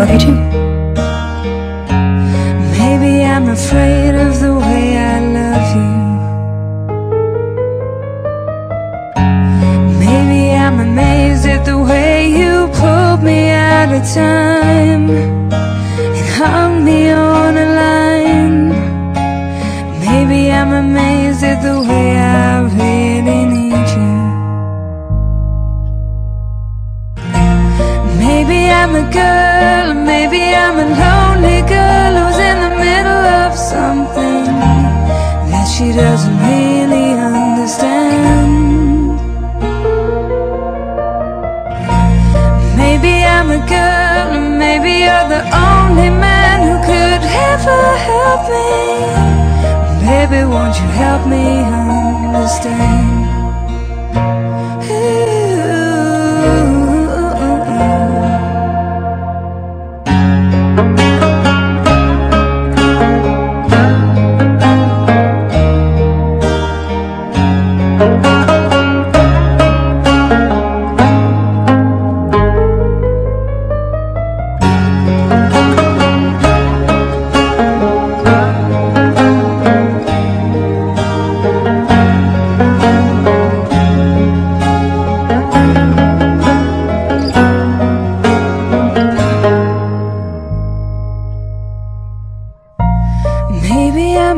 time. Love you too. Maybe I'm afraid of the way I love you. Maybe I'm amazed at the way you pulled me out of time and hung me on maybe I'm a lonely girl who's in the middle of something that she doesn't really understand. Maybe I'm a girl, and maybe you're the only man who could ever help me. Baby, won't you help me understand? Ooh.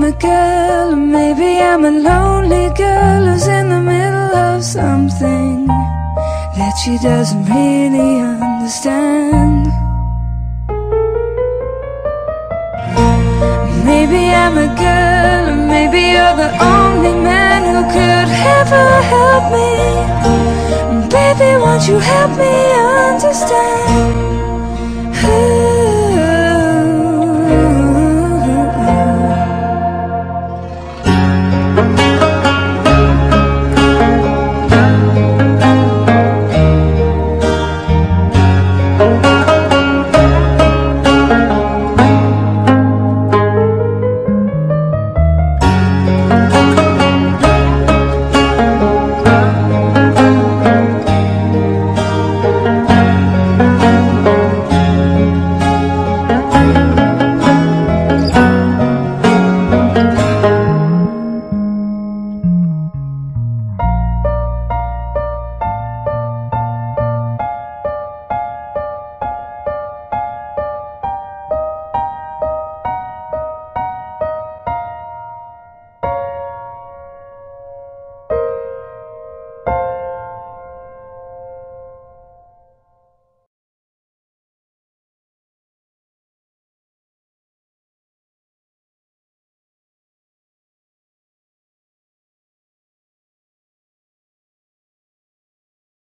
I'm a girl, maybe I'm a lonely girl who's in the middle of something that she doesn't really understand. Maybe I'm a girl, and maybe you're the only man who could ever help me. Baby, won't you help me?